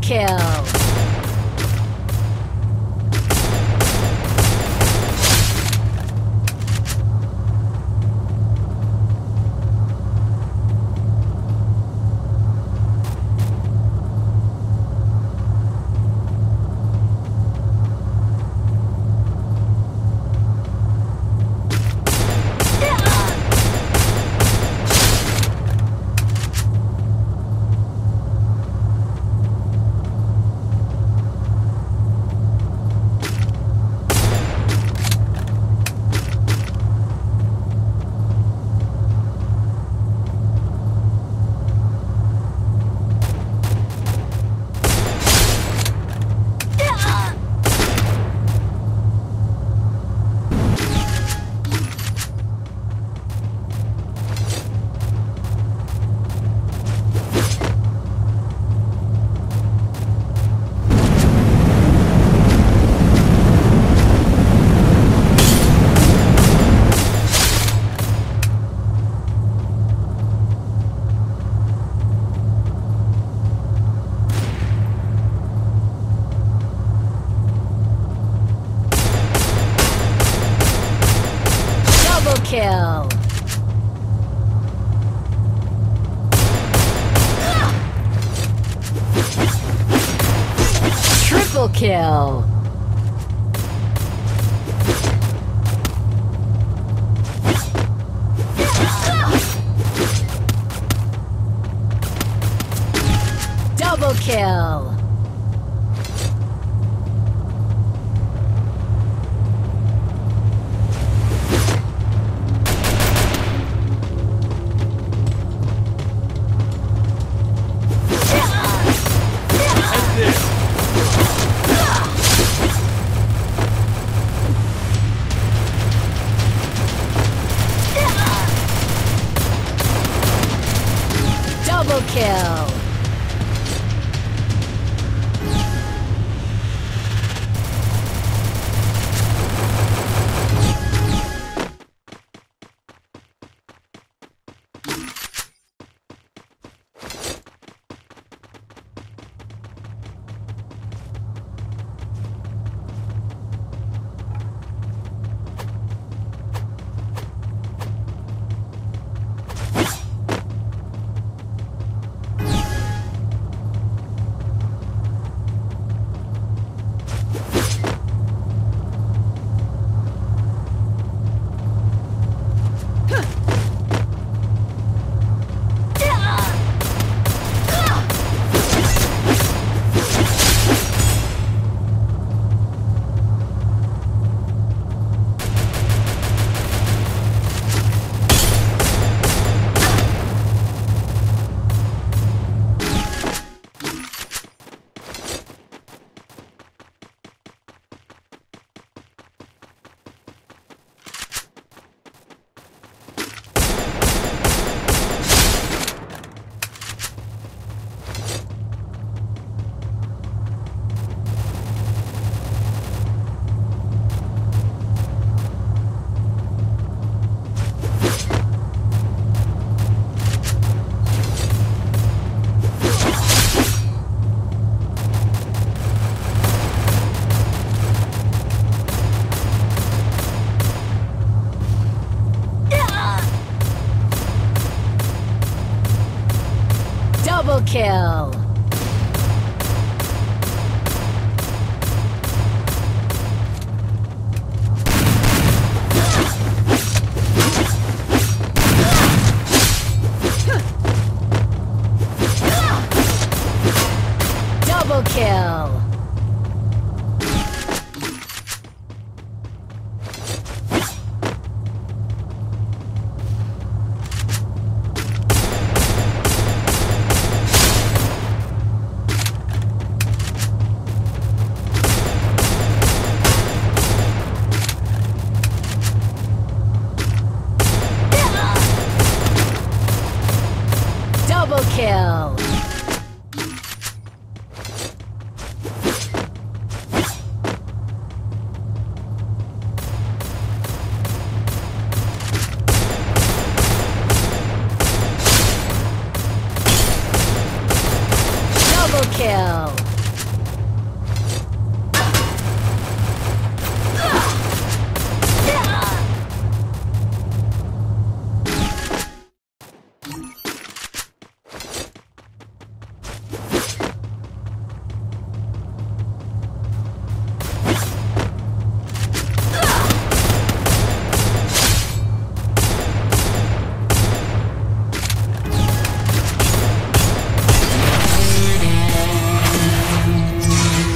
Kill. Triple kill. Kill. Double kill. Double kill!